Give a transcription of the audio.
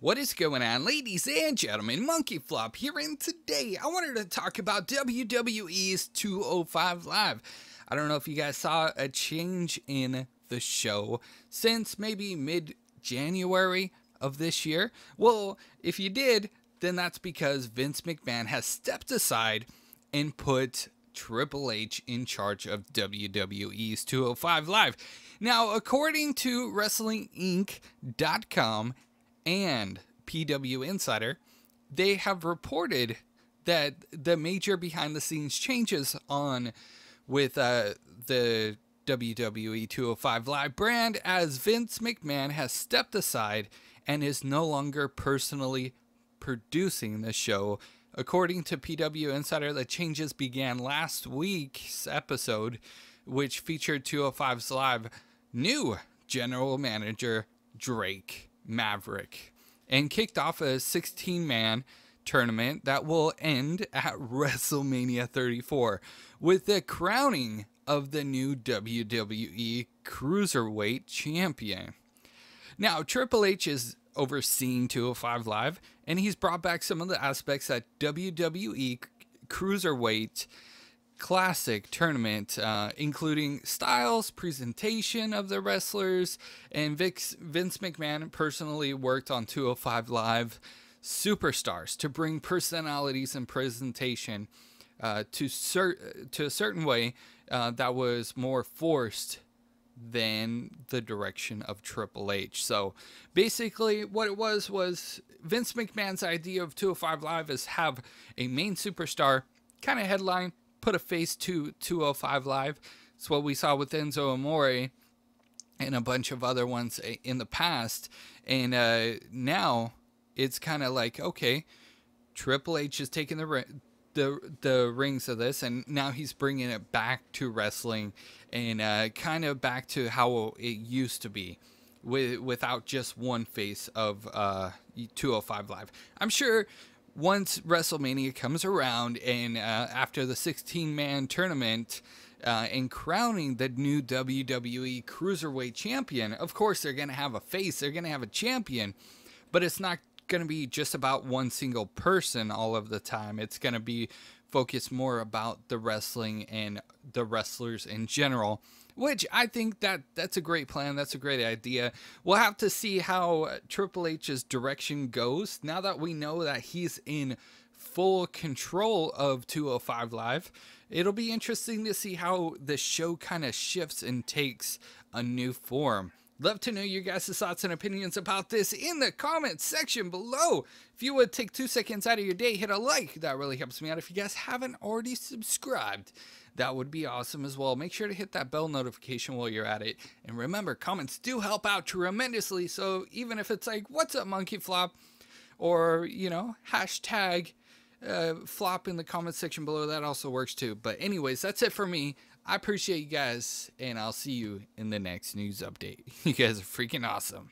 What is going on, ladies and gentlemen? Monkey Flop here, and today I wanted to talk about WWE's 205 Live. I don't know if you guys saw a change in the show since maybe mid January of this year. Well, if you did, then that's because Vince McMahon has stepped aside and put Triple H in charge of WWE's 205 Live. Now, according to WrestlingInc.com, and PW Insider, they have reported that the major behind the scenes changes on with uh, the WWE 205 Live brand as Vince McMahon has stepped aside and is no longer personally producing the show. According to PW Insider, the changes began last week's episode, which featured 205's Live new general manager Drake. Maverick and kicked off a 16 man tournament that will end at WrestleMania 34 with the crowning of the new WWE Cruiserweight Champion. Now, Triple H is overseeing 205 Live, and he's brought back some of the aspects that WWE Cruiserweight classic tournament, uh, including styles, presentation of the wrestlers, and Vince, Vince McMahon personally worked on 205 Live superstars to bring personalities and presentation uh, to cert- to a certain way uh, that was more forced than the direction of Triple H. So basically, what it was was Vince McMahon's idea of 205 Live is have a main superstar kind of headline put a face to 205 Live. It's what we saw with Enzo Amore and a bunch of other ones in the past. And uh, now it's kind of like, okay, Triple H is taking the the the rings of this, and now he's bringing it back to wrestling and uh, kind of back to how it used to be, with without just one face of uh, 205 Live. I'm sure once WrestleMania comes around and uh, after the 16 man tournament uh, and crowning the new WWE Cruiserweight Champion, of course, they're going to have a face, they're going to have a champion, but it's not going to be just about one single person all of the time. It's going to be focused more about the wrestling and the wrestlers in general which I think that that's a great plan. That's a great idea. We'll have to see how Triple H's direction goes now that we know that he's in full control of 205 Live. It'll be interesting to see how the show kind of shifts and takes a new form. Love to know your guys' thoughts and opinions about this in the comments section below. If you would take two seconds out of your day, hit a like. That really helps me out. If you guys haven't already subscribed, that would be awesome as well. Make sure to hit that bell notification while you're at it. And remember, comments do help out tremendously. So even if it's like, what's up, monkey flop? Or, you know, hashtag uh, flop in the comment section below, that also works too. But, anyways, that's it for me. I appreciate you guys, and I'll see you in the next news update. You guys are freaking awesome.